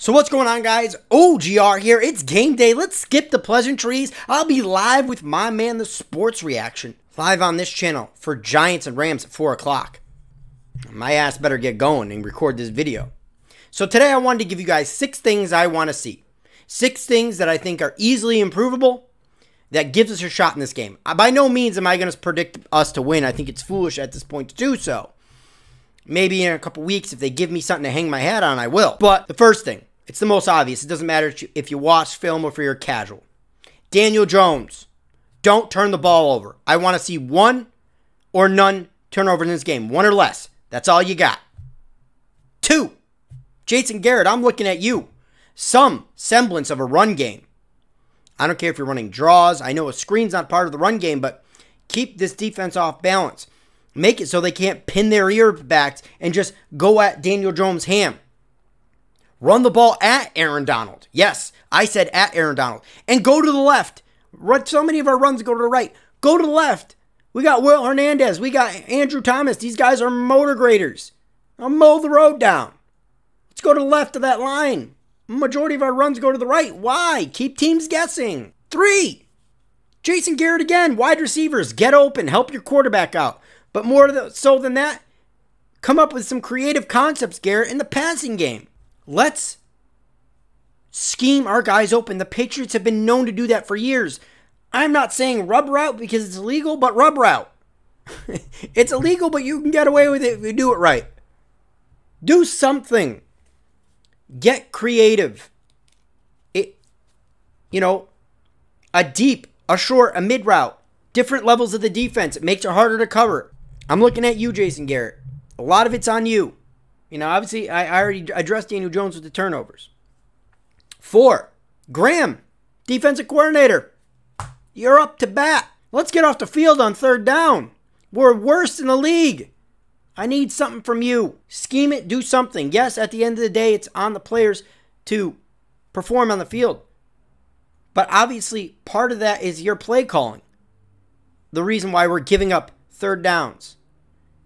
So what's going on guys? OGR here. It's game day. Let's skip the pleasantries. I'll be live with my man the sports reaction. Live on this channel for Giants and Rams at 4 o'clock. My ass better get going and record this video. So today I wanted to give you guys six things I want to see. Six things that I think are easily improvable that gives us a shot in this game. Uh, by no means am I going to predict us to win. I think it's foolish at this point to do so. Maybe in a couple weeks, if they give me something to hang my hat on, I will. But the first thing, it's the most obvious. It doesn't matter if you watch film or if you're casual. Daniel Jones, don't turn the ball over. I want to see one or none turnover in this game, one or less. That's all you got. Two, Jason Garrett, I'm looking at you. Some semblance of a run game. I don't care if you're running draws. I know a screen's not part of the run game, but keep this defense off balance. Make it so they can't pin their ear backs and just go at Daniel Jones' ham. Run the ball at Aaron Donald. Yes, I said at Aaron Donald. And go to the left. So many of our runs go to the right. Go to the left. We got Will Hernandez. We got Andrew Thomas. These guys are motor graders. I'll mow the road down. Let's go to the left of that line. Majority of our runs go to the right. Why? Keep teams guessing. Three. Jason Garrett again. Wide receivers. Get open. Help your quarterback out. But more so than that, come up with some creative concepts, Garrett, in the passing game. Let's scheme our guys open. The Patriots have been known to do that for years. I'm not saying rub route because it's illegal, but rub route. it's illegal, but you can get away with it if you do it right. Do something. Get creative. It, you know, a deep, a short, a mid route, different levels of the defense. It makes it harder to cover. I'm looking at you, Jason Garrett. A lot of it's on you. You know, obviously, I, I already addressed Daniel Jones with the turnovers. Four, Graham, defensive coordinator. You're up to bat. Let's get off the field on third down. We're worst in the league. I need something from you. Scheme it, do something. Yes, at the end of the day, it's on the players to perform on the field. But obviously, part of that is your play calling. The reason why we're giving up third downs.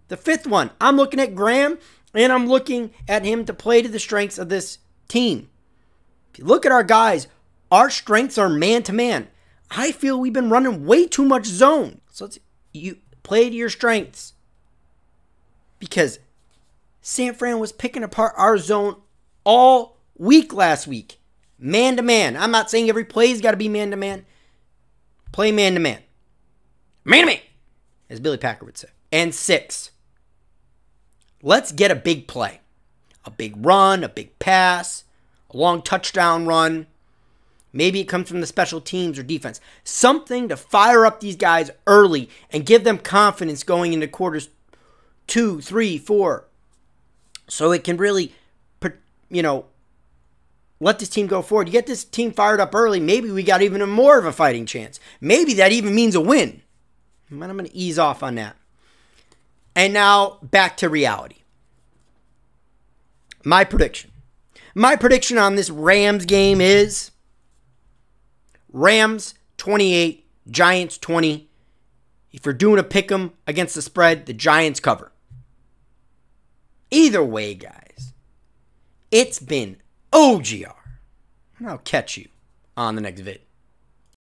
The fifth one, I'm looking at Graham and I'm looking at him to play to the strengths of this team. If you look at our guys, our strengths are man to man. I feel we've been running way too much zone. So let's you play to your strengths. Because San Fran was picking apart our zone all week last week. Man to man. I'm not saying every play's got to be man to man. Play man to man. Man to man, as Billy Packer would say. And six, Let's get a big play. A big run, a big pass, a long touchdown run. Maybe it comes from the special teams or defense. Something to fire up these guys early and give them confidence going into quarters two, three, four. So it can really, you know, let this team go forward. You get this team fired up early, maybe we got even more of a fighting chance. Maybe that even means a win. I'm going to ease off on that. And now back to reality. My prediction. My prediction on this Rams game is Rams 28, Giants 20. If you're doing a pick 'em against the spread, the Giants cover. Either way, guys, it's been OGR. And I'll catch you on the next vid.